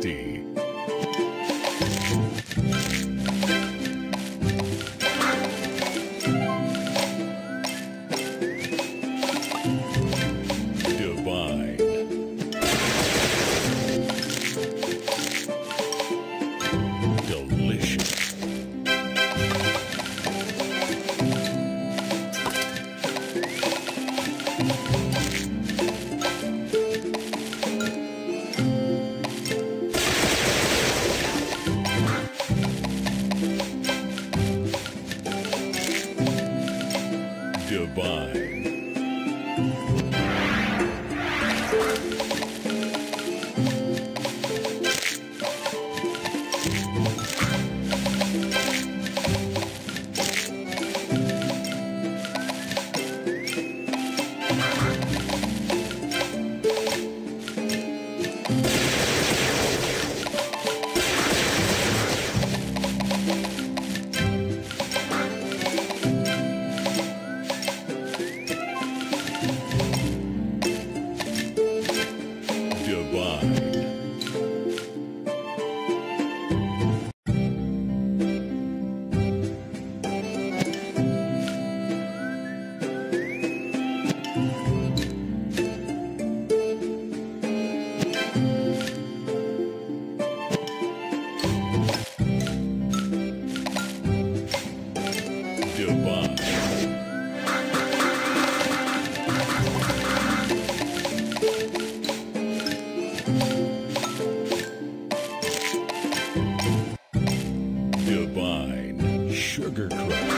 Tasty. Sugar Club.